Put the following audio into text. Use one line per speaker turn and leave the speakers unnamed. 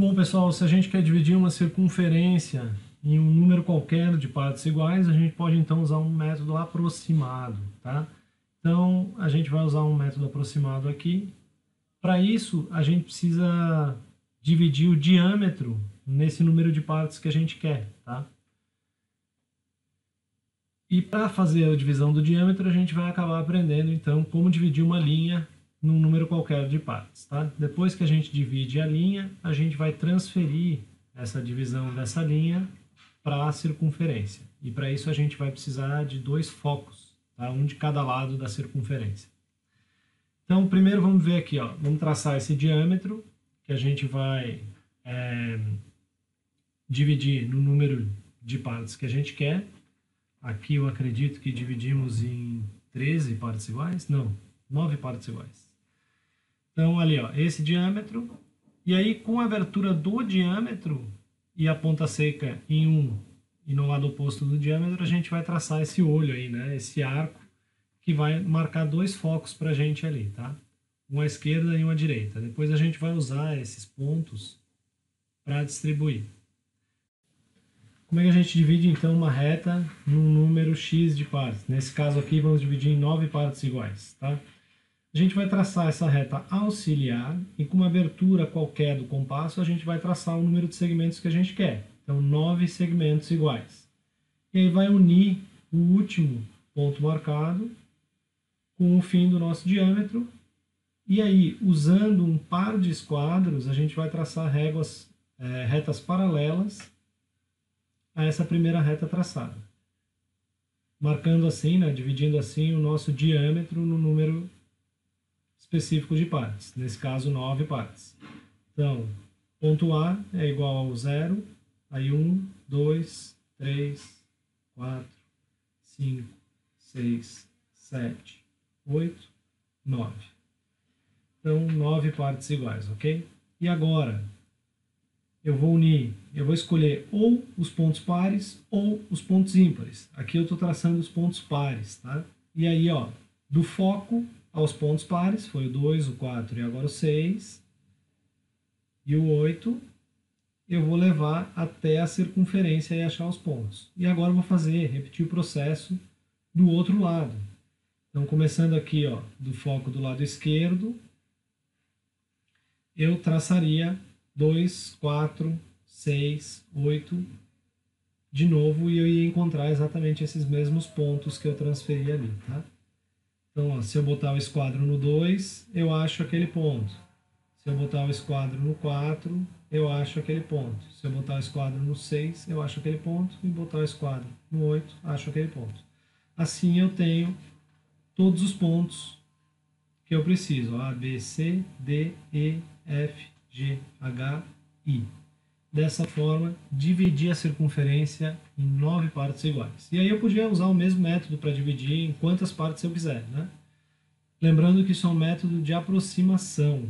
Bom, pessoal, se a gente quer dividir uma circunferência em um número qualquer de partes iguais, a gente pode então usar um método aproximado, tá? Então, a gente vai usar um método aproximado aqui. Para isso, a gente precisa dividir o diâmetro nesse número de partes que a gente quer, tá? E para fazer a divisão do diâmetro, a gente vai acabar aprendendo, então, como dividir uma linha num número qualquer de partes, tá? Depois que a gente divide a linha, a gente vai transferir essa divisão dessa linha para a circunferência. E para isso a gente vai precisar de dois focos, tá? um de cada lado da circunferência. Então, primeiro vamos ver aqui, ó, vamos traçar esse diâmetro que a gente vai é, dividir no número de partes que a gente quer. Aqui eu acredito que dividimos em 13 partes iguais, não, 9 partes iguais. Então, ali, ó, esse diâmetro, e aí com a abertura do diâmetro, e a ponta seca em um e no lado oposto do diâmetro, a gente vai traçar esse olho aí, né? Esse arco que vai marcar dois focos para a gente ali, tá? Um à esquerda e um à direita. Depois a gente vai usar esses pontos para distribuir. Como é que a gente divide então uma reta num número x de partes? Nesse caso aqui vamos dividir em nove partes iguais, tá? A gente vai traçar essa reta auxiliar e com uma abertura qualquer do compasso a gente vai traçar o número de segmentos que a gente quer. Então, nove segmentos iguais. E aí vai unir o último ponto marcado com o fim do nosso diâmetro. E aí, usando um par de esquadros, a gente vai traçar réguas, é, retas paralelas a essa primeira reta traçada. Marcando assim, né, dividindo assim o nosso diâmetro no número específico de partes, nesse caso, nove partes. Então, ponto A é igual ao zero, aí 1, 2, 3, 4, 5, 6, 7, 8, 9. Então, nove partes iguais, ok? E agora, eu vou unir, eu vou escolher ou os pontos pares ou os pontos ímpares. Aqui eu estou traçando os pontos pares, tá? E aí, ó, do foco aos pontos pares, foi o 2, o 4 e agora o 6. E o 8 eu vou levar até a circunferência e achar os pontos. E agora eu vou fazer, repetir o processo do outro lado. Então, começando aqui ó, do foco do lado esquerdo, eu traçaria 2, 4, 6, 8, de novo, e eu ia encontrar exatamente esses mesmos pontos que eu transferi ali. Tá? Então, ó, se eu botar o esquadro no 2, eu acho aquele ponto. Se eu botar o esquadro no 4, eu acho aquele ponto. Se eu botar o esquadro no 6, eu acho aquele ponto. E botar o esquadro no 8, acho aquele ponto. Assim eu tenho todos os pontos que eu preciso. A, B, C, D, E, F, G, H, I. Dessa forma, dividir a circunferência em nove partes iguais. E aí eu podia usar o mesmo método para dividir em quantas partes eu quiser. Né? Lembrando que isso é um método de aproximação.